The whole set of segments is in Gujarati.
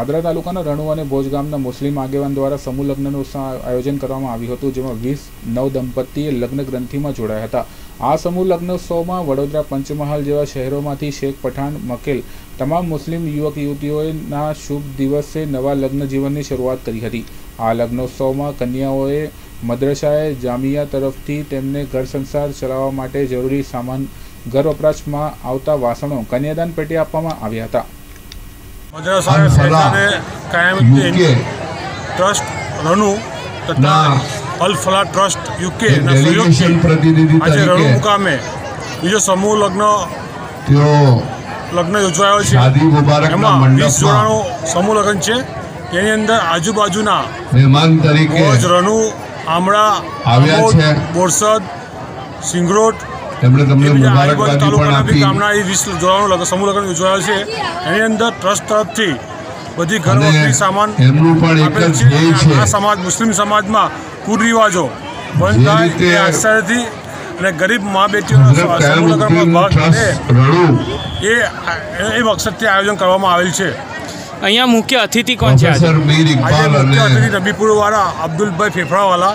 પાદરા તાલુકાના રણુ અને ભોજ ગામના મુસ્લિમ આગેવાન દ્વારા સમૂહ લગ્નનું આયોજન કરવામાં આવ્યું હતું, જેમાં વીસ નવ દંપતીએ લગ્ન ગ્રંથિમાં જોડાયા હતા. આ સમૂહ લગ્નોત્સવમાં વડોદરા પંચમહાલ જેવા શહેરોમાંથી શેખ પઠાણ, મકેલ તમામ મુસ્લિમ યુવક યુવતીઓના શુભ દિવસે નવા લગ્ન જીવનની શરૂઆત કરી હતી. આ લગ્નોત્સવમાં કન્યાઓએ મદ્રસાએ જામિયા તરફથી તેમને ઘર સંસાર ચલાવવા માટે જરૂરી સામાન, ઘર વપરાશમાં આવતા વાસણો, કન્યાદાન પેટી આપવામાં આવ્યા હતા. મદ્રાસા કાયમુદ્દીન યુકે ટ્રસ્ટ રનુ તથા અલ ફલાહ ટ્રસ્ટ યુકે એક ના સહયોગથી આજે રણુ મુકામે બીજો સમૂહ લગ્ન લગ્ન યોજવાયો છે. એમાં વીસ સમૂહ લગ્ન છે. તેની અંદર આજુબાજુના મહેમાન તરીકે રનુ આમળા આવ્યા છે. બોરસદ સિંગરોટ તેમણે તમને મુબારકબાદી પણ આપી. ગામના એ જોવાનું સમૂહ લગ્ન યોજાયો છે. એની અંદર ટ્રસ્ટ તરફથી બધી ઘરવખરી સામાન એમનું પણ એક જ ધ્યેય છે. આ સમાજ મુસ્લિમ સમાજમાં કુરિવાજો બંધ થાય એ આશ્ચર્યથી અને ગરીબ મા બેટીઓના સમૂહ લગ્નમાં ભાગ લે એ એ મકસદથી આયોજન કરવામાં આવેલ છે. અહીંયા મુખ્ય અતિથિ કોણ છે આજે? પ્રોફેસર મીર ઇકબાલ મુખ્ય અને અતિથિ રબીપુરવાળા અબ્દુલભાઈ ફેફડાવાલા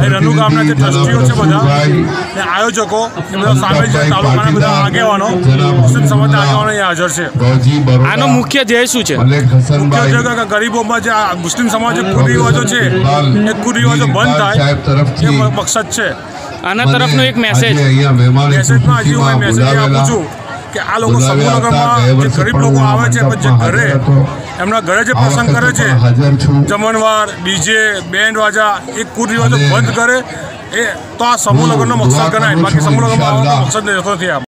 અહીં રનુ ગામના જે ટ્રસ્ટીઓ છે બધા ને આયોજકો એ બધા સામેલ છે તાલુકાના બધા આગેવાનો મુસ્લિમ સમાજના આગેવાનો અહીંયા હાજર છે. આનો મુખ્ય ધ્યેય શું છે? મુખ્ય ધ્યેય કે ગરીબોમાં જે આ મુસ્લિમ સમાજ જે કુરિવાજો છે એ કુરિવાજો બંધ થાય એ મકસદ છે. આના તરફનો એક મેસેજ મેસેજમાં હજી હું મેસેજ આપું છું. કે આ લોકો સમુનગરમાં જે ગરીબ લોકો આવે છે જે ઘરે એમના ઘરે જે પ્રસંગ કરે છે જમણવાર ડીજે બેન્ડ વાજા એ કુરિવાજો બંધ કરે એ તો આ સમૂહ લગ્નનો મકસદ ગણાય બાકી સમૂહ લગ્નમાં મકસદ નથી આ